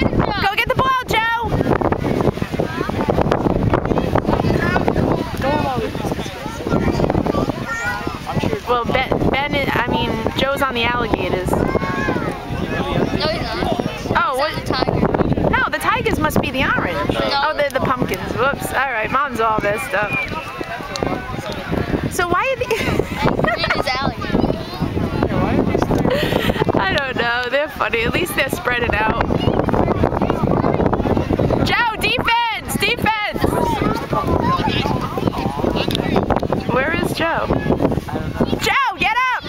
Go get the ball, Joe. Well, Ben, ben is, I mean, Joe's on the alligators. No, he's not. Oh, what? the tiger. No, the tigers must be the orange. Oh, they're the pumpkins. Whoops. All right, mom's all messed up. So why are they? Green is alligator. I don't know. They're funny. At least they're spreading out. Where is Joe? Joe, get up!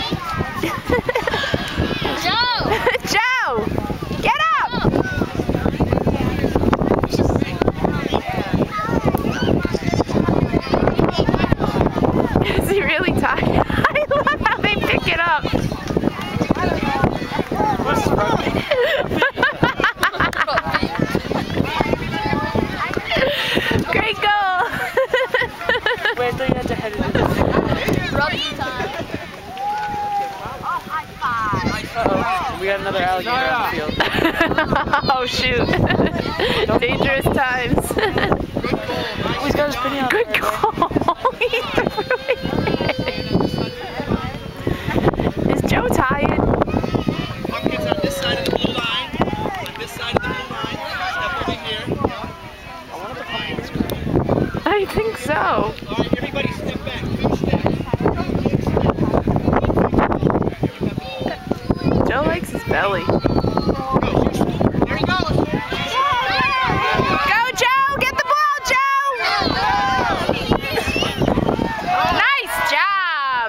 Joe! Joe! Get up! Is he really tired? I love how they pick it up. Great goal! Wait, I thought you had to head it in. Rugby time. Uh-oh. We got another alligator on the field. oh shoot. Dangerous times. Oh, he's got his penny out Good there. goal. He threw it in. Is Joe tired? Pumpkins on this side of the blue line. On this side of the blue line. Step over here. I wanted the pumpkins. I think so. All right, everybody step back. Joe likes his belly. Go. He Joe! Get the ball, Joe! Nice job!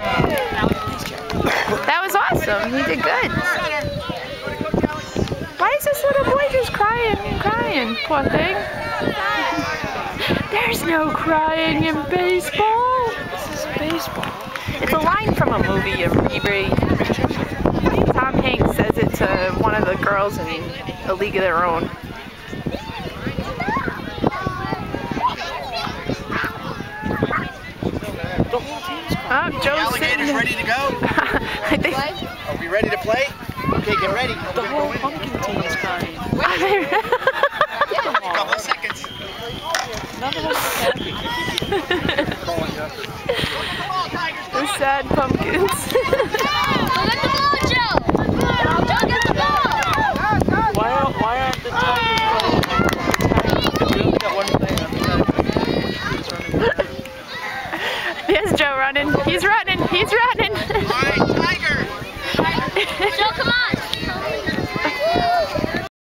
That was awesome. He did good. Why is this little boy just crying and crying? Poor thing. There's no crying in baseball. This is baseball. It's a line from a movie, a Rebate. Tom Hanks says one of the girls in A League of Their Own. Oh, the whole team's crying. Oh, Joe's sitting Alligators ready to go? I think. Are we ready to play? Okay, get ready. The whole pumpkin team is crying. A couple of seconds. None of us are happy. the sad pumpkins. He's running, he's running.